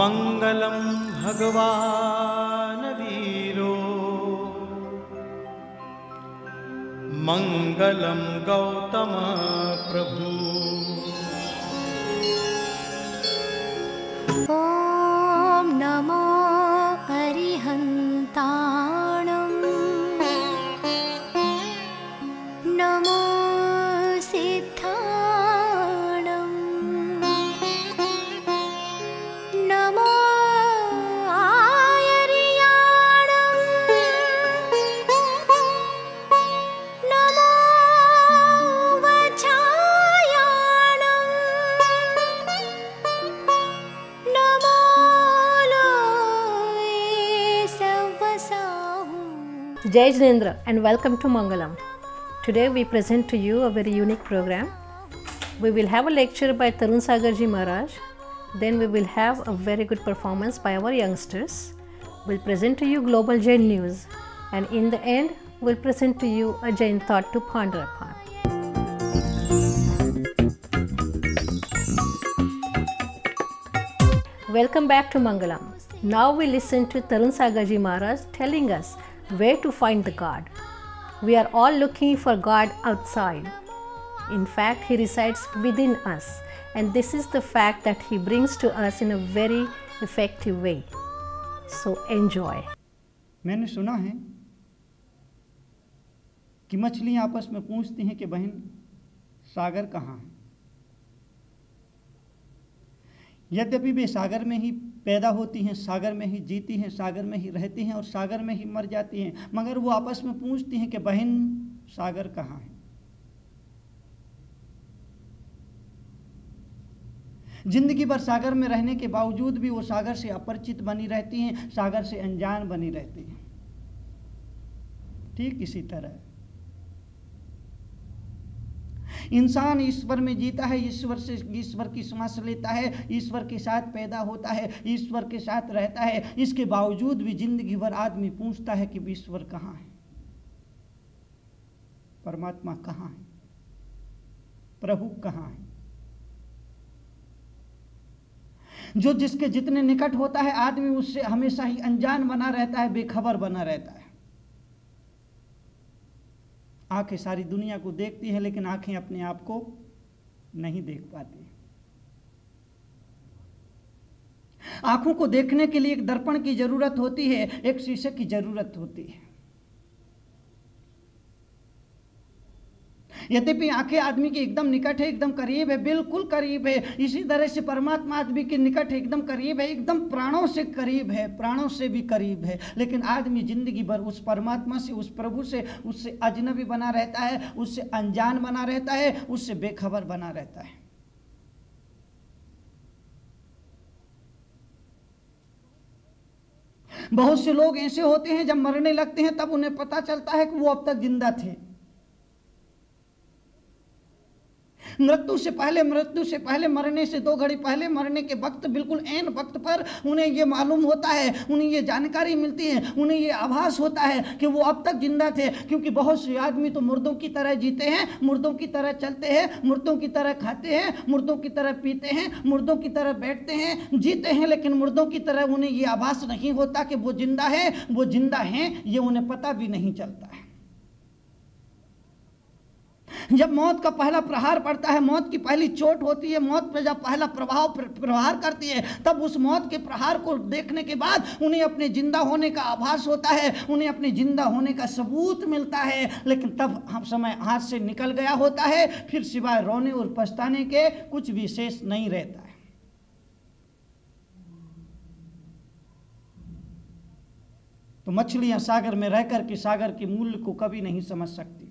मङ्गलं भगवान् वीरो मङ्गलं गौतम प्रभु। ॐ नमो Jai Jinendra and welcome to Mangalam. Today we present to you a very unique program. We will have a lecture by Tarun Sagarji Maharaj. Then we will have a very good performance by our youngsters. We'll present to you global Jain news. And in the end, we'll present to you a Jain thought to ponder upon. Welcome back to Mangalam. Now we listen to Tarun Sagarji Maharaj telling us where to find the God. We are all looking for God outside. In fact, He resides within us, and this is the fact that He brings to us in a very effective way. So enjoy. मैंने सुना है कि मछलियां आपस में पूछती हैं कि बहन सागर कहाँ है यद्यपि वे सागर में ही पैदा होती हैं, सागर में ही जीती हैं, सागर में ही रहती हैं और सागर में ही मर जाती हैं। मगर वो आपस में पूछती हैं कि, बहन, सागर कहाँ है? ज़िंदगी भर सागर में रहने के बावजूद भी वो सागर से अपरिचित बनी रहती हैं, सागर से अनजान बनी रहती हैं। ठीक इसी तरह। इंसान ईश्वर में जीता है, ईश्वर से, ईश्वर की सांस लेता है, ईश्वर के साथ पैदा होता है, ईश्वर के साथ रहता है, इसके बावजूद भी ज़िंदगी भर आदमी पूछता है कि ईश्वर कहाँ है? परमात्मा कहाँ है? प्रभु कहाँ है? जो जिसके जितने निकट होता है आदमी, उससे हमेशा ही अनजान बना रहता है, बेखबर बना रहता है। आँखें सारी दुनिया को देखती है, लेकिन आँखें अपने आप को नहीं देख पाती। आँखों को देखने के लिए एक दर्पण की ज़रूरत होती है, एक शीशे की ज़रूरत होती है। यद्यपि आँखें आदमी के एकदम निकट है, एकदम करीब है, बिल्कुल करीब है। इसी तरह से परमात्मा आदमी के निकट है, एकदम करीब है, एकदम प्राणों से करीब है, प्राणों से भी करीब है। लेकिन आदमी ज़िंदगी भर उस परमात्मा से, उस प्रभु से, उससे अजनबी बना रहता है, उससे अनजान बना रहता है, उससे बेखबर बना रहता है। बहुत से लोग ऐसे होते हैं, जब मरने लगते हैं, तब उन्हें पता चलता है कि वो अब तक ज़िंदा थे। मृत्यु से पहले, मृत्यु से पहले मरने से दो घड़ी पहले मरने के वक्त बिल्कुल एन वक्त पर उन्हें ये मालूम होता है, उन्हें ये जानकारी मिलती है, उन्हें ये आभास होता है कि वो अब तक ज़िंदा थे, क्योंकि बहुत से आदमी तो मुर्दों की तरह जीते हैं, मुर्दों की तरह चलते हैं, मुर्दों की तरह खाते हैं, मुर्दों की तरह पीते हैं, मुर्दों की तरह बैठते हैं, जीते हैं, लेकिन मुर्दों की तरह उन्हें ये आभास नहीं होता कि वो ज़िंदा है, वो ज़िंदा हैं, ये उन्हें पता भी नहीं चलता है। जब मौत का पहला प्रहार पड़ता है, मौत की पहली चोट होती है, मौत पर जब पहला प्रभाव प्रहार करती है, तब उस मौत के प्रहार को देखने के बाद उन्हें अपने ज़िंदा होने का आभास होता है, उन्हें अपने ज़िंदा होने का सबूत मिलता है। लेकिन तब हम समय हाथ से निकल गया होता है, फिर सिवाय रोने और पछताने के कुछ विशेष नहीं रहता है। तो मछलियाँ सागर में रहकर के सागर के मूल्य को कभी नहीं समझ सकती।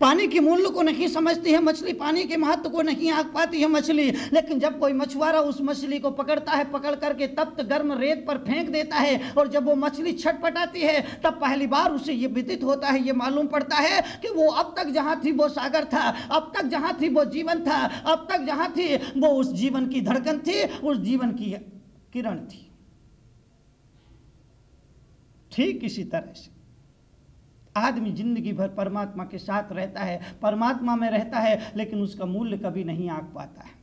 पानी के मूल्य को नहीं समझती है, मछली पानी के महत्व को नहीं आंक पाती है मछली। लेकिन जब कोई मछुआरा उस मछली को पकड़ता है, पकड़ करके तप्त गर्म रेत पर फेंक देता है और जब वो मछली छटपटाती है, तब पहली बार उसे ये विदित होता है, ये मालूम पड़ता है कि वो अब तक जहाँ थी वो सागर था, अब तक जहाँ थी वो जीवन था, अब तक जहाँ थी वो उस जीवन की धड़कन थी, उस जीवन की किरण थी। ठीक इसी तरह से। आदमी ज़िंदगी भर परमात्मा के साथ रहता है, परमात्मा में रहता है, लेकिन उसका मूल्य कभी नहीं आंक पाता है।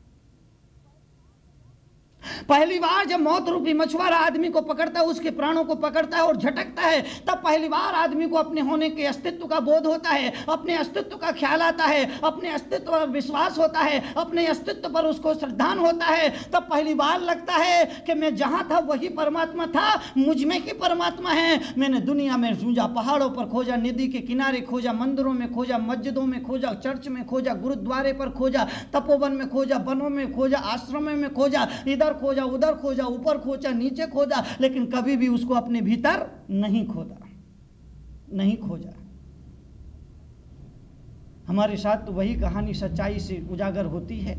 पहली बार जब मौत रूपी मछुआरा आदमी को पकड़ता है, उसके प्राणों को पकड़ता है और झटकता है, तब पहली बार आदमी को अपने होने के अस्तित्व का बोध होता है, अपने अस्तित्व का ख्याल आता है, अपने अस्तित्व पर विश्वास होता है, अपने अस्तित्व पर उसको श्रद्धान होता है, तब पहली बार लगता है कि मैं जहाँ था वही परमात्मा था, मुझमें ही परमात्मा है। मैंने दुनिया में सूझा पहाड़ों पर खोजा, नदी के किनारे खोजा, मंदिरों में खोजा, मस्जिदों में खोजा, चर्च में खोजा, गुरुद्वारे पर खोजा, तपोवन में खोजा, वनों में खोजा, आश्रमों में खोजा, इधर खोजा, उधर खोजा, ऊपर खोजा, नीचे खोजा, लेकिन कभी भी उसको अपने भीतर नहीं खोदा। नहीं खोजा। हमारे साथ तो वही कहानी सच्चाई से उजागर होती है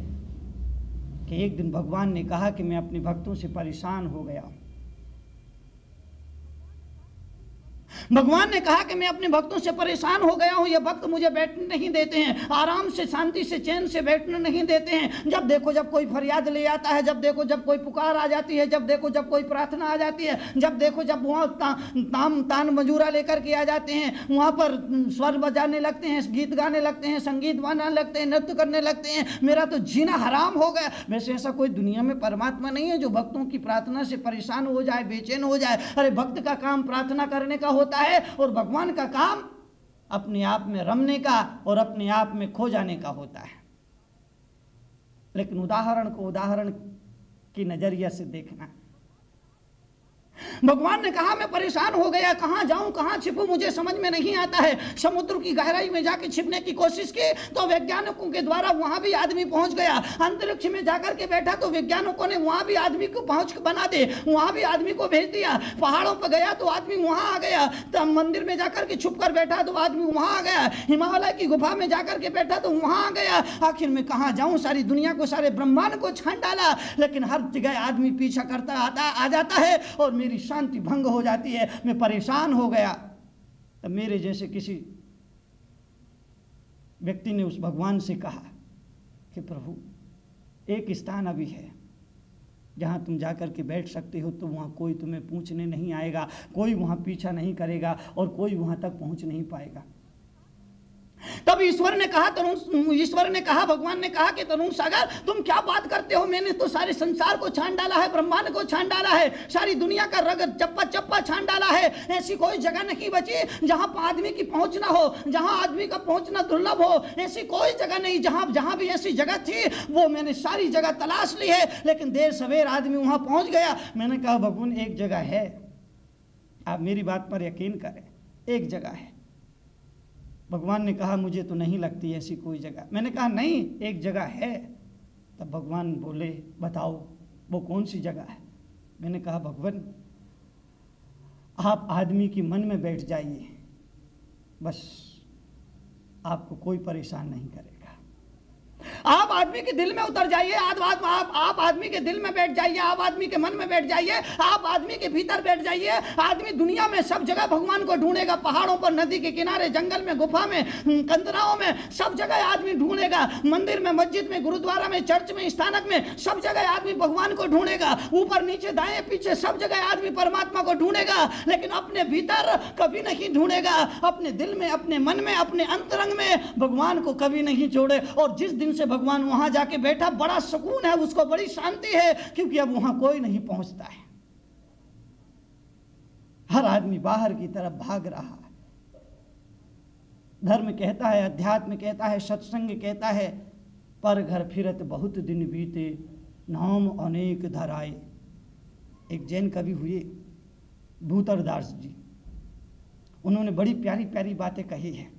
कि एक दिन भगवान ने कहा कि मैं अपने भक्तों से परेशान हो गया हूँ। भगवान ने कहा कि मैं अपने भक्तों से परेशान हो गया हूँ। ये भक्त मुझे बैठने नहीं देते हैं। आराम से शांति से चैन से बैठने नहीं देते हैं। जब देखो जब कोई फरियाद ले आता है जब देखो जब कोई पुकार आ जाती है जब देखो जब कोई प्रार्थना आ जाती है जब देखो जब वहाँ ता, ताम तान मजूरा लेकर के आ जाते हैं वहाँ पर स्वर बजाने लगते हैं गीत गाने लगते हैं संगीत बनाने लगते हैं नृत्य करने लगते हैं। मेरा तो जीना हराम हो गया। वैसे ऐसा कोई दुनिया में परमात्मा नहीं है जो भक्तों की प्रार्थना से परेशान हो जाए बेचैन हो जाए। अरे भक्त का काम प्रार्थना करने का होता है और भगवान का काम अपने आप में रमने का और अपने आप में खो जाने का होता है। लेकिन उदाहरण को उदाहरण की नज़रिया से देखना। भगवान ने कहा, मैं परेशान हो गया। कहाँ जाऊँ? कहाँ छिपूं? मुझे समझ में नहीं आता है। समुद्र की गहराई में जाके छिपने की कोशिश की तो वैज्ञानिकों के द्वारा वहाँ भी आदमी पहुँच गया। अंतरिक्ष में जाकर के बैठा तो वैज्ञानिकों ने वहाँ भी आदमी को पहुँच बना दे। वहाँ भी आदमी को भेज दिया। पहाड़ों पर गया तो आदमी वहाँ आ गया। तो मंदिर में जाकर के छुप कर बैठा तो आदमी वहाँ आ गया। हिमालय की गुफा में जाकर के बैठा तो वहाँ आ गया। आखिर में कहा जाऊँ? सारी दुनिया को, सारे ब्रह्मांड को छान डाला। लेकिन हर जगह आदमी पीछा करता आता, आ जाता है और मेरी शांति भंग हो जाती है, मैं परेशान हो गया। तब मेरे जैसे किसी व्यक्ति ने उस भगवान से कहा कि प्रभु, एक स्थान अभी है, जहाँ तुम जाकर के बैठ सकते हो तो वहाँ कोई तुम्हें पूछने नहीं आएगा, कोई वहाँ पीछा नहीं करेगा और कोई वहाँ तक पहुँच नहीं पाएगा। तब ईश्वर ने कहा, तरुण, ईश्वर ने कहा, भगवान ने कहा कि, तरुण सागर, तुम क्या बात करते हो? मैंने तो सारे संसार को छान डाला है, ब्रह्मांड को छान डाला है, सारी दुनिया का रग चप्पा चप्पा छान डाला है। ऐसी कोई जगह नहीं बची जहाँ आदमी की पहुँचना हो, जहाँ आदमी का पहुँचना दुर्लभ हो। ऐसी कोई जगह नहीं जहाँ जहाँ भी ऐसी जगह थी, वो मैंने सारी जगह तलाश ली है, लेकिन देर सवेर आदमी वहाँ पहुँच गया। मैंने कहा, भगवान, एक जगह है। आप मेरी बात पर यकीन करें, एक जगह है। भगवान ने कहा, मुझे तो नहीं लगती ऐसी कोई जगह। मैंने कहा, नहीं, एक जगह है। तब भगवान बोले, बताओ, वो कौन सी जगह है? मैंने कहा, भगवान, आप आदमी की मन में बैठ जाइए। बस आपको कोई परेशान नहीं करेगा आप आदमी के दिल में उतर जाइए आप, आप, आदमी के दिल में बैठ जाइए आप आदमी के मन में बैठ जाइए आप आदमी के भीतर बैठ जाइए। आदमी दुनिया में सब जगह भगवान को ढूंढेगा पहाड़ों पर नदी के किनारे जंगल में गुफा में कंदराओं में सब जगह आदमी ढूंढेगा। मंदिर में मस्जिद में गुरुद्वारा में चर्च में स्थानक में सब जगह आदमी भगवान को ढूंढेगा। ऊपर नीचे दाएँ पीछे सब जगह आदमी परमात्मा को ढूंढेगा लेकिन अपने भीतर कभी नहीं ढूंढेगा। अपने दिल में अपने मन में अपने अंतरंग में भगवान को कभी नहीं छोड़े और जिस दिन से भगवान वहाँ जाके बैठा, बड़ा सुकून है, उसको बड़ी शांति है, क्योंकि अब वहाँ कोई नहीं पहुँचता है। हर आदमी बाहर की तरफ़ भाग रहा है। धर्म कहता है, अध्यात्म कहता है, सत्संग कहता है, पर घर फिरत बहुत दिन बीते, नाम अनेक धराए। एक जैन कवि हुए, भूतरदास जी। उन्होंने बड़ी प्यारी प्यारी बातें कही हैं।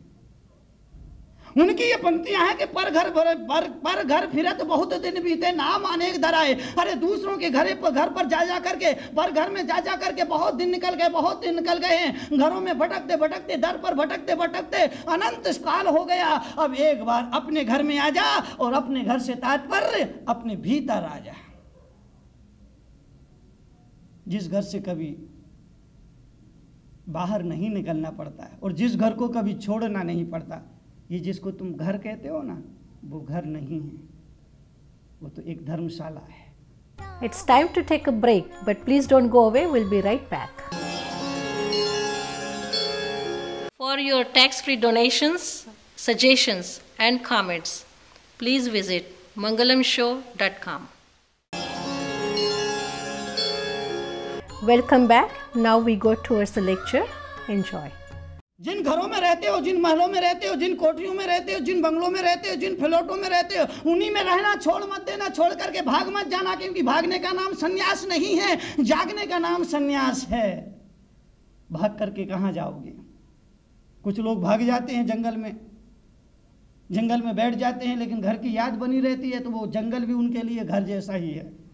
उनकी ये पंक्तियाँ हैं कि पर घर पर, पर घर फिरत बहुत दिन बीते नाम अनेक धराए। अरे दूसरों के घरे पर घर पर जा जा करके पर घर में जा जा करके बहुत दिन निकल गए बहुत दिन निकल गए हैं। घरों में भटकते भटकते दर पर भटकते भटकते अनंत काल हो गया। अब एक बार अपने घर में आ जा और अपने घर से तात्पर्य अपने भीतर आ जा। जिस घर से कभी बाहर नहीं निकलना पड़ता है और जिस घर को कभी छोड़ना नहीं पड़ता ये जिसको तुम घर कहते हो ना वो घर नहीं है वो तो एक धर्मशाला है it's time to take a break but please don't go away will be right back for your tax free donations suggestions and comments please visit mangalamshow.com Welcome back. Now we go towards the lecture. Enjoy. जिन घरों में रहते हो, जिन महलों में रहते हो, जिन कोठरियों में रहते हो, जिन बंगलों में रहते हो, जिन फ्लैटों में रहते हो, उन्हीं में रहना छोड़ मत देना, छोड़ करके भाग मत जाना, क्योंकि भागने का नाम सन्यास नहीं है, जागने का नाम सन्यास है। भाग करके कहाँ जाओगे? कुछ लोग भाग जाते हैं जंगल में। जंगल में बैठ जाते हैं, लेकिन घर की याद बनी रहती है तो वो जंगल भी उनके लिए घर जैसा ही है।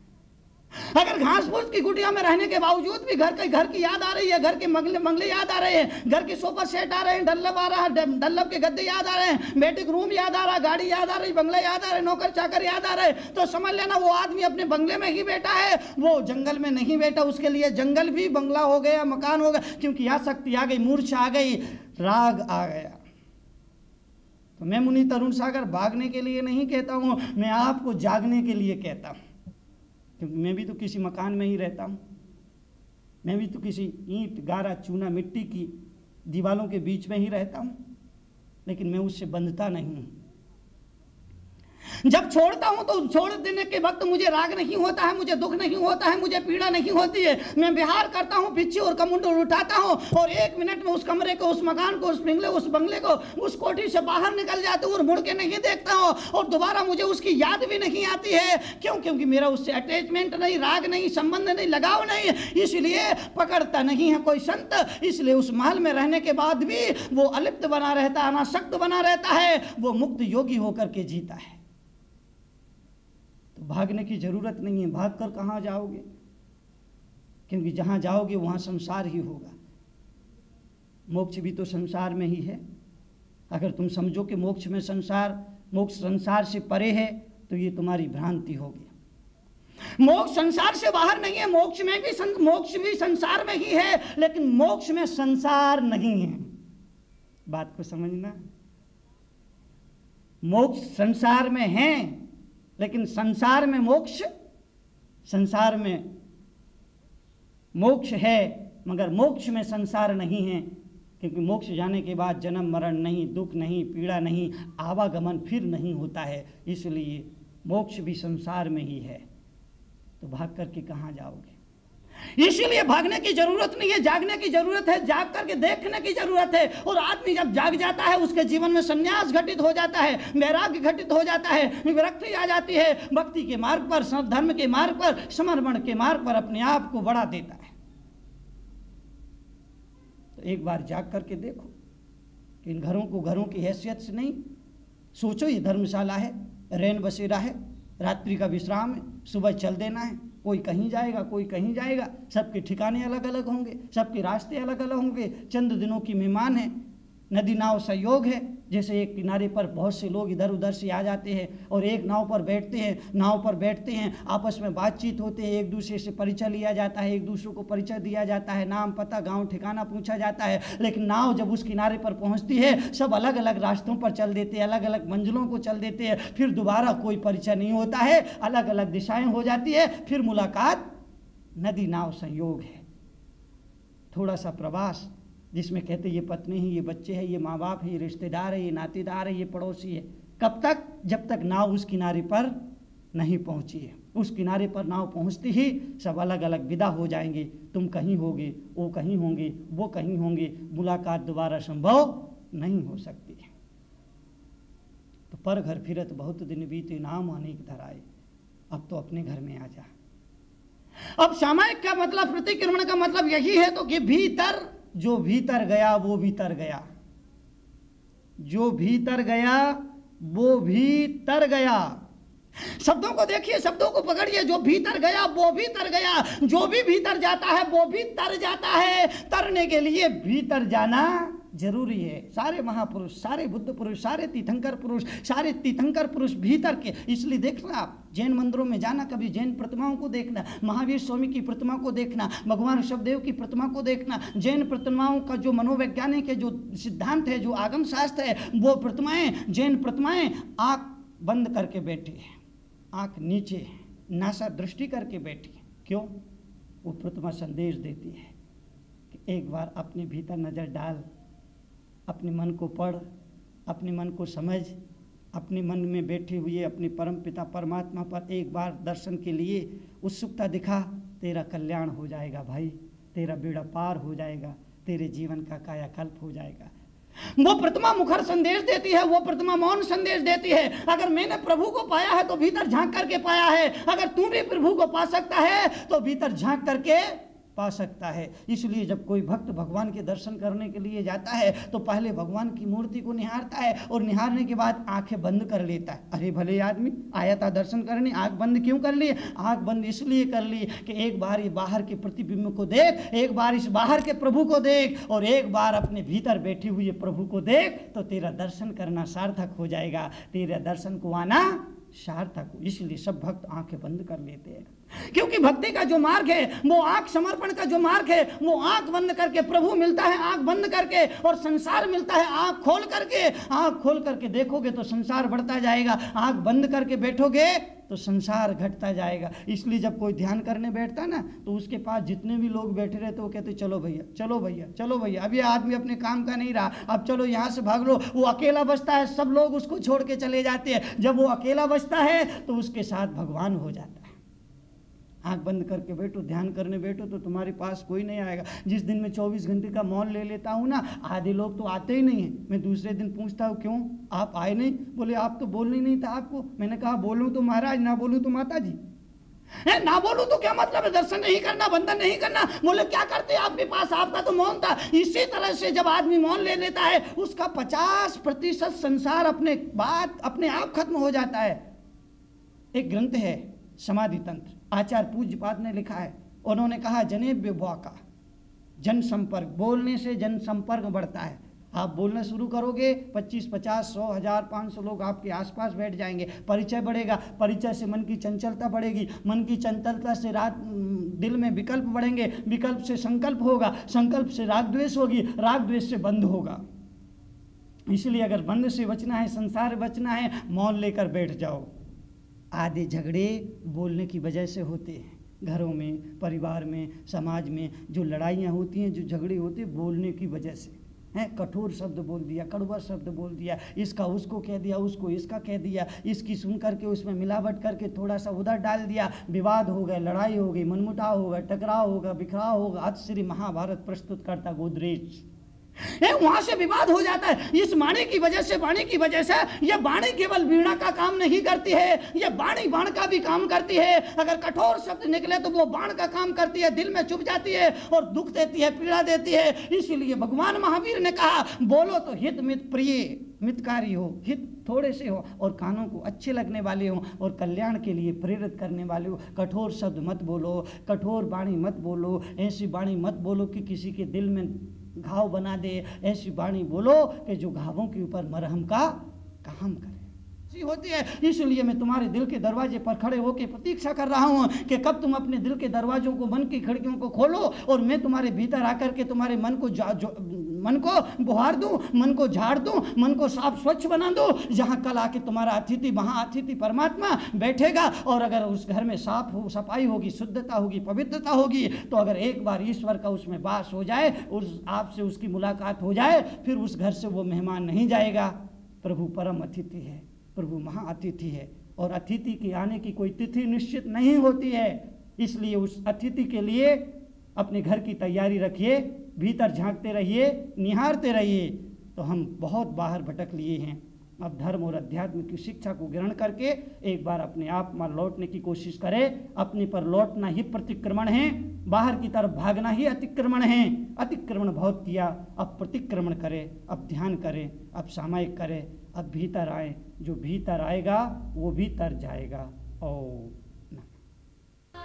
अगर घास फूस की कुटिया में रहने के बावजूद भी घर के घर की याद आ रही है, घर के मंगले मंगले याद आ रहे हैं, घर के सोफा सेट आ रहे हैं, डल्लब आ रहा है डल्लब के गद्दे याद आ रहे हैं बेटे रूम याद आ रहा है, गाड़ी याद आ रही, बंगला याद आ रहे नौकर चाकर याद आ रहे तो समझ लेना वो आदमी अपने बंगले में ही बैठा है, वो जंगल में नहीं बैठा, उसके लिए जंगल भी बंगला हो गया, मकान हो गया, क्योंकि यहाँ शक्ति आ गई, मूर्छा आ गई, राग आ गया। तो मैं मुनि तरुण सागर भागने के लिए नहीं कहता हूँ, मैं आपको जागने के लिए कहता हूँ। क्योंकि मैं भी तो किसी मकान में ही रहता हूँ। मैं भी तो किसी ईंट, गारा, चूना, मिट्टी की दीवारों के बीच में ही रहता हूँ। लेकिन मैं उससे बंधता नहीं हूँ। जब छोड़ता हूँ तो छोड़ देने के वक्त मुझे राग नहीं होता है, मुझे दुख नहीं होता है, मुझे पीड़ा नहीं होती है। मैं विहार करता हूँ पीछे और कमुंड उठाता हूँ और एक मिनट में उस कमरे को, उस मकान को, उस पिंगले, उस बंगले को, उस कोठी से बाहर निकल जाते हूँ और मुड़ के नहीं देखता हूँ और दोबारा मुझे उसकी याद भी नहीं आती है। क्यों? क्योंकि मेरा उससे अटैचमेंट नहीं, राग नहीं, संबंध नहीं, लगाव नहीं, इसलिए पकड़ता नहीं है कोई संत। इसलिए उस महल में रहने के बाद भी वो अलिप्त बना रहता है अनासक्त बना रहता है, वो मुक्त योगी होकर के जीता है। भागने की ज़रूरत नहीं है। भाग कर कहाँ जाओगे? क्योंकि जहाँ जाओगे वहाँ संसार ही होगा। मोक्ष भी तो संसार में ही है। अगर तुम समझो कि मोक्ष में संसार मोक्ष संसार से परे है तो ये तुम्हारी भ्रांति होगी मोक्ष संसार से बाहर नहीं है। मोक्ष में भी सं, मोक्ष भी संसार में ही है लेकिन मोक्ष में संसार नहीं है। बात को समझना। मोक्ष संसार में है लेकिन संसार में मोक्ष, संसार में मोक्ष है, मगर मोक्ष में संसार नहीं है, क्योंकि मोक्ष जाने के बाद जन्म, मरण नहीं, दुख नहीं, पीड़ा नहीं, आवागमन फिर नहीं होता है, इसलिए मोक्ष भी संसार में ही है। तो भाग करके कहाँ जाओगे? इसीलिए भागने की ज़रूरत नहीं है, जागने की ज़रूरत है, जाग करके देखने की ज़रूरत है। और आदमी जब जाग जाता है, उसके जीवन में संन्यास घटित हो जाता है, वैराग्य घटित हो जाता है, विरक्ति आ जाती है, भक्ति के मार्ग पर धर्म के मार्ग पर, समर्पण के मार्ग पर अपने आप को बढ़ा देता है। तो एक बार जाग करके देखो इन घरों को घरों की हैसियत से नहीं, सोचो ये धर्मशाला है, रैन बसेरा है, रात्रि का विश्राम है, सुबह चल देना है। कोई कहीं जाएगा, कोई कहीं जाएगा। सबके ठिकाने अलग अलग होंगे, सबके रास्ते अलग अलग होंगे। चंद दिनों की मेहमान है, नदी नाव सहयोग है। जैसे एक किनारे पर बहुत से लोग इधर उधर से आ जाते हैं और एक नाव पर बैठते हैं, नाव पर बैठते हैं, आपस में बातचीत होते हैं, एक दूसरे से परिचय लिया जाता है, एक दूसरे को परिचय दिया जाता है, नाम, पता, गाँव, ठिकाना पूछा जाता है, लेकिन नाव जब उस किनारे पर पहुँचती है, सब अलग अलग रास्तों पर चल देते हैं अलग अलग मंजिलों को चल देते हैं, फिर दोबारा कोई परिचय नहीं होता है अलग अलग दिशाएँ हो जाती है, फिर मुलाकात नदी नाव संयोग है। थोड़ा सा प्रवास जिसमें कहते ये पत्नी है, ये बच्चे हैं, ये माँ बाप है, ये रिश्तेदार है, ये नातेदार है, ये पड़ोसी है। कब तक? जब तक नाव उस किनारे पर नहीं पहुँची है। उस किनारे पर नाव पहुँचते ही सब अलग अलग विदा हो जाएँगे। तुम कहीं होगे, वो कहीं होंगे, वो कहीं होंगे, मुलाकात दोबारा संभव नहीं हो सकती। है तो पर घर फिरत बहुत दिन बीते, नाम अनेक धराए अब तो अपने घर में आ जा। अब सामायिक का मतलब प्रतिक्रमण का मतलब यही है तो कि भीतर जो भीतर गया, वो भीतर गया। जो भीतर गया, वो भीतर गया। शब्दों को देखिए, शब्दों को पकड़िए। जो भीतर गया, वो भी तर गया। जो भी भीतर जाता है, वो भी तर जाता है। तरने के लिए भीतर जाना ज़रूरी है। सारे महापुरुष, सारे बुद्ध पुरुष, सारे तीर्थंकर पुरुष, सारे तीर्थंकर पुरुष भीतर के। इसलिए देखना आप, जैन मंदिरों में जाना, कभी जैन प्रतिमाओं को देखना, महावीर स्वामी की प्रतिमा को देखना, भगवान शबदेव की प्रतिमा को देखना, जैन प्रतिमाओं का जो मनोवैज्ञानिक है, जो सिद्धांत है, जो आगम शास्त्र है, वो प्रतिमाएँ, जैन प्रतिमाएँ आँख बंद करके बैठी है। आँख नीचे, नासा दृष्टि करके बैठी है। क्यों? वो प्रतिमा संदेश देती है कि एक बार अपने भीतर नज़र डाल अपने मन को पढ़, अपने मन को समझ, अपने मन में बैठे हुए अपने परम पिता परमात्मा पर एक बार दर्शन के लिए उत्सुकता दिखा, तेरा कल्याण हो जाएगा भाई, तेरा बेड़ा पार हो जाएगा, तेरे जीवन का कायाकल्प हो जाएगा। वो प्रतिमा मुखर संदेश देती है, वो प्रतिमा मौन संदेश देती है। अगर मैंने प्रभु को पाया है तो भीतर झाँक करके पाया है, अगर तू भी प्रभु को पा सकता है तो भीतर झाँक करके पा सकता है। इसलिए जब कोई भक्त भगवान के दर्शन करने के लिए जाता है तो पहले भगवान की मूर्ति को निहारता है और निहारने के बाद आँखें बंद कर लेता है। अरे भले आदमी, आया था दर्शन करने, आँख बंद क्यों कर लिए आँख बंद इसलिए कर ली कि एक बार ये बाहर के प्रतिबिंब को देख, एक बार इस बाहर के प्रभु को देख और एक बार अपने भीतर बैठे हुए प्रभु को देख तो तेरा दर्शन करना सार्थक हो जाएगा। तेरे दर्शन को आना सार्थक इसलिए सब भक्त आँखें बंद कर लेते हैं। क्योंकि भक्ति का जो मार्ग है, वो आँख समर्पण का जो मार्ग है, वो आँख बंद करके प्रभु मिलता है, आँख बंद करके और संसार मिलता है, आँख खोल करके। आँख खोल करके देखोगे तो संसार बढ़ता जाएगा, आँख बंद करके बैठोगे तो संसार घटता जाएगा। इसलिए जब कोई ध्यान करने बैठता ना तो उसके पास जितने भी लोग बैठे रहते, वो कहते, चलो भैया चलो भैया चलो भैया, अभी आदमी अपने काम का नहीं रहा, अब चलो यहाँ से भाग लो। वो अकेला बचता है, सब लोग उसको छोड़ के चले जाते हैं। जब वो अकेला बचता है तो उसके साथ भगवान हो जाता है। आँख बंद करके बैठो, ध्यान करने बैठो तो तुम्हारे पास कोई नहीं आएगा। जिस दिन मैं चौबीस घंटे का मौन ले लेता हूँ ना, आधे लोग तो आते ही नहीं हैं। मैं दूसरे दिन पूछता हूँ, क्यों? आप आए नहीं? बोले, आप तो बोलने नहीं था आपको। मैंने कहा, बोलूँ तो महाराज, ना बोलूँ तो माता जी है, ना बोलूँ तो क्या मतलब है? दर्शन नहीं करना, बंधन नहीं करना? बोले, क्या करते आपके पास आपका तो मौन था। इसी तरह से जब आदमी मौन ले लेता है, उसका पचास प्रतिशत संसार अपने बात अपने आप खत्म हो जाता है। एक ग्रंथ है, समाधि तंत्र। आचार्य पूज्यपाद ने लिखा है। उन्होंने कहा जनेब्य का जनसंपर्क बोलने से जनसंपर्क बढ़ता है। आप बोलना शुरू करोगे 25, 50, 100, हज़ार पाँच सौ लोग आपके आसपास बैठ जाएँगे। परिचय बढ़ेगा। परिचय से मन की चंचलता बढ़ेगी। मन की चंचलता से रात दिल में विकल्प बढ़ेंगे। विकल्प से संकल्प होगा। संकल्प से राग द्वेष होगी। राग द्वेष से बंद होगा। इसलिए अगर बंद से बचना है संसार बचना है मौन लेकर बैठ जाओ। आधे झगड़े बोलने की वजह से होते हैं। घरों में, परिवार में, समाज में जो लड़ाइयाँ होती हैं, जो झगड़े होते हैं, बोलने की वजह से। हैं, कठोर शब्द बोल दिया, कड़वा शब्द बोल दिया, इसका उसको कह दिया, उसको इसका कह दिया, इसकी सुन करके उसमें मिलावट करके थोड़ा सा उधर डाल दिया, विवाद हो गए, लड़ाई हो गई, मनमुटाव होगा टकराव होगा बिखराव होगा आज श्री महाभारत प्रस्तुत करता गोदरेज। वहाँ से विवाद हो जाता है। इस वाणी की वजह से वाणी की वजह से यह वाणी केवल वीणा का काम नहीं करती है, यह वाणी बाण का भी काम करती है। अगर कठोर शब्द निकले तो वो बाण का काम करती है, दिल में चुप जाती है और दुख देती है, पीड़ा देती है। इसीलिए भगवान महावीर ने कहा, बोलो तो हित मित प्रिय, मितकारी हो, हित थोड़े से हो और कानों को अच्छे लगने वाले हो और कल्याण के लिए प्रेरित करने वाले हो। कठोर शब्द मत बोलो, कठोर वाणी मत बोलो, ऐसी वाणी मत बोलो कि किसी के दिल में घाव बना दे, ऐसी वाणी बोलो कि जो घावों के ऊपर मरहम का काम करे। होती है। इसलिए मैं तुम्हारे दिल के दरवाजे पर खड़े होकर प्रतीक्षा कर रहा हूँ कि कब तुम अपने दिल के दरवाजों को, मन की खिड़कियों को खोलो और मैं तुम्हारे भीतर आकर के तुम्हारे मन को मन को बुहार दूँ, मन को झाड़ दूँ, मन को साफ़ स्वच्छ बना दूँ, जहाँ कल आके तुम्हारा अतिथि, वहाँ अतिथि परमात्मा बैठेगा, और अगर उस घर में साफ़ हो, सफ़ाई होगी, शुद्धता होगी, पवित्रता होगी तो अगर एक बार ईश्वर का उसमें वास हो जाए, उस, आपसे उसकी मुलाकात हो जाए, फिर उस घर से वो मेहमान नहीं जाएगा। प्रभु परम अतिथि है, प्रभु महा अतिथि है, और अतिथि के आने की कोई तिथि निश्चित नहीं होती है। इसलिए उस अतिथि के लिए अपने घर की तैयारी रखिए, भीतर झांकते रहिए, निहारते रहिए तो हम बहुत बाहर भटक लिए हैं। अब धर्म और अध्यात्म की शिक्षा को ग्रहण करके एक बार अपने आप में लौटने की कोशिश करें। अपने पर लौटना ही प्रतिक्रमण है, बाहर की तरफ़ भागना ही अतिक्रमण है। अतिक्रमण बहुत किया, अब प्रतिक्रमण करें, अब ध्यान करें, अब सामायिक करें, अब भीतर आए। जो भीतर आएगा, वो भीतर जाएगा। ओ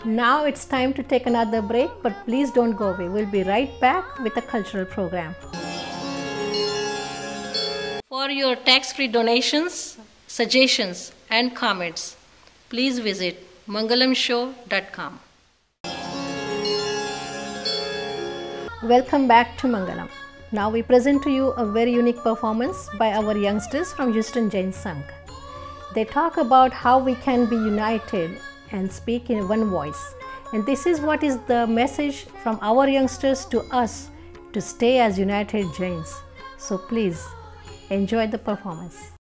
Now it's time to take another break, but please don't go away. We'll be right back with a cultural program. For your tax free donations, suggestions, and comments, please visit mangalamshow.com. Welcome back to Mangalam. Now we present to you a very unique performance by our youngsters from Houston Jain Sangh. They talk about how we can be united and speak in one voice. And this is what is the message from our youngsters to us to stay as united Jains. So please enjoy the performance.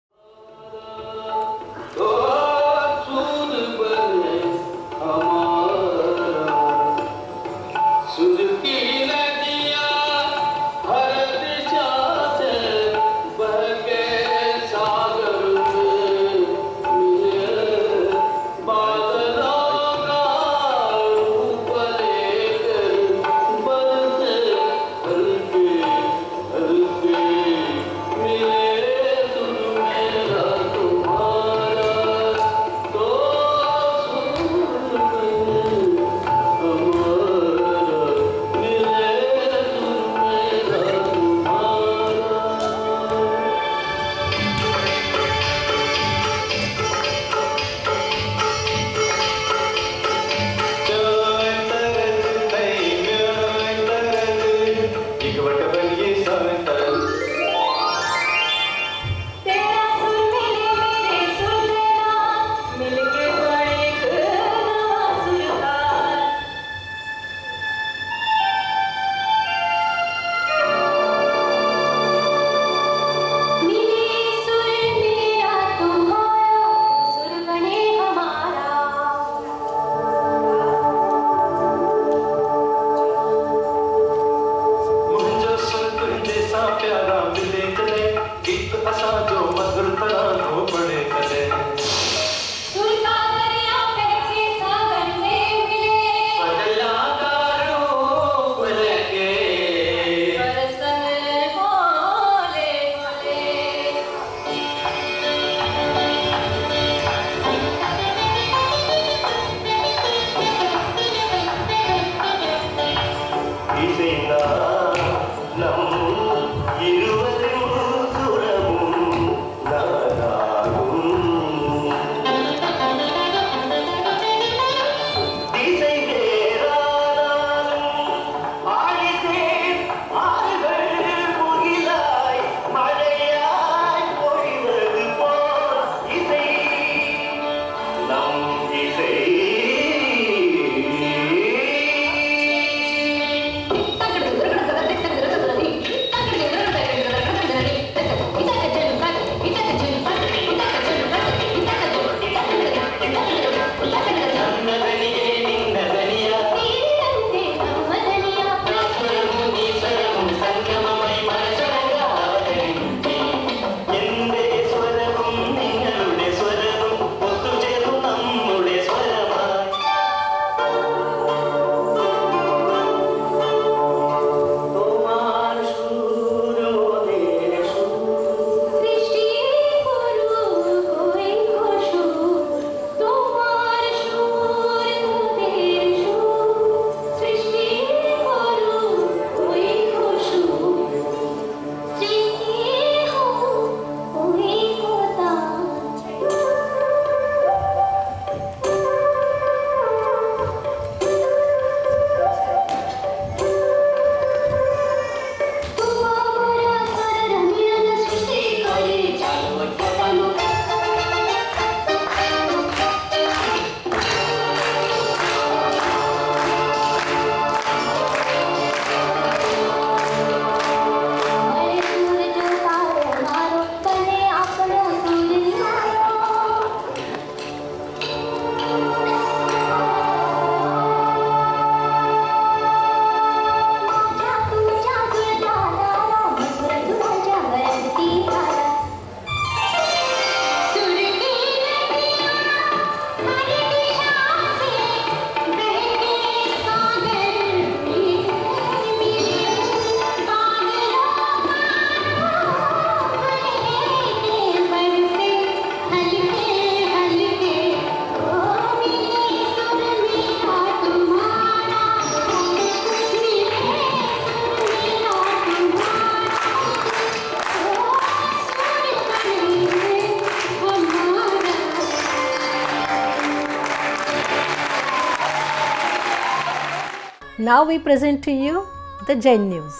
Now we present to you the Jain News.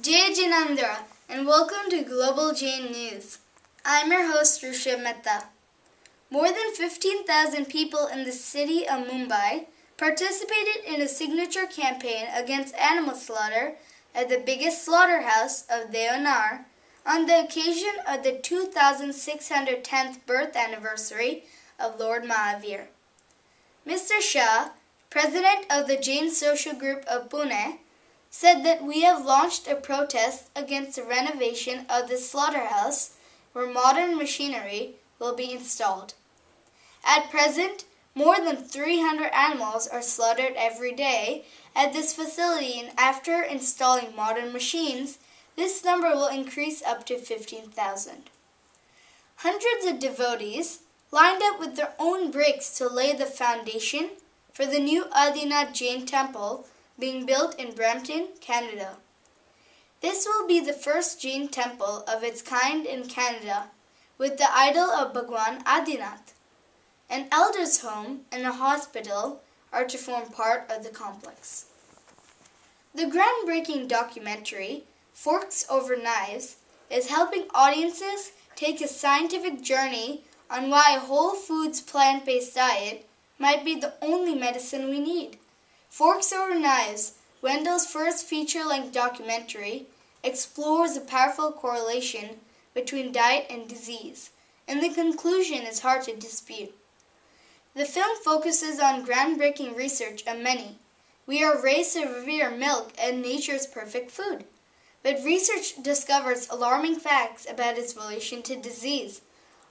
Jay Jinandra, and welcome to Global Jain News. I'm your host, Rusha Mehta. More than 15,000 people in the city of Mumbai participated in a signature campaign against animal slaughter at the biggest slaughterhouse of Deonar on the occasion of the 2610th birth anniversary of Lord Mahavir. Mr. Shah, president of the Jain Social Group of Pune, said that we have launched a protest against the renovation of the slaughterhouse where modern machinery will be installed. At present, more than 300 animals are slaughtered every day at this facility and after installing modern machines, this number will increase up to 15,000. Hundreds of devotees lined up with their own bricks to lay the foundation for the new Adinath Jain temple being built in Brampton, Canada. This will be the first Jain temple of its kind in Canada, with the idol of Bhagwan Adinath. An elder's home and a hospital are to form part of the complex. The groundbreaking documentary, Forks Over Knives, is helping audiences take a scientific journey on why a whole foods plant based diet might be the only medicine we need. Forks Over Knives, Wendell's first feature length documentary, explores a powerful correlation between diet and disease, and the conclusion is hard to dispute. The film focuses on groundbreaking research on many. We are raised to revere milk as nature's perfect food. But research discovers alarming facts about its relation to disease,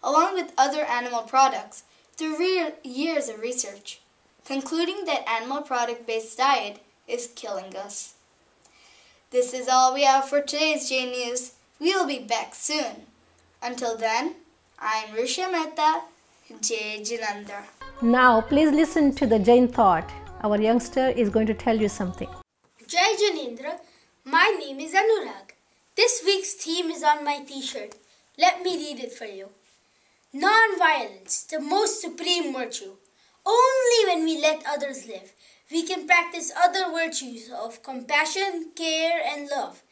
along with other animal products, through re- years of research concluding that animal product based diet is killing us. This is all we have for today's J News. We will be back soon. Until then, I'm Rusha Mehta, Jay Janandar. Now, please listen to the Jain thought. Our youngster is going to tell you something. Jai Janendra, my name is Anurag. This week's theme is on my t shirt. Let me read it for you. Non violence, the most supreme virtue. Only when we let others live, we can practice other virtues of compassion, care, and love.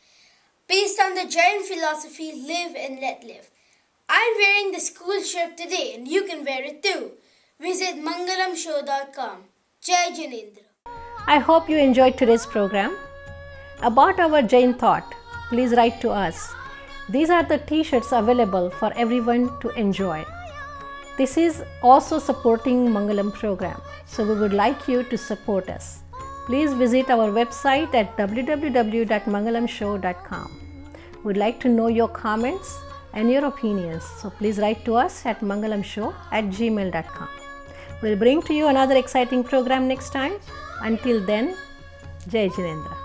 Based on the Jain philosophy, live and let live. I'm wearing the school shirt today, and you can wear it too. Visit mangalamshow.com. Jai Janendra. I hope you enjoyed today's program. About our Jain thought, please write to us. These are the t shirts available for everyone to enjoy. This is also supporting Mangalam program, so we would like you to support us. Please visit our website at www.mangalamshow.com. We'd like to know your comments and your opinions, so please write to us at mangalamshow at gmail.com. We'll bring to you another exciting program next time. Until then, Jai Jinendra.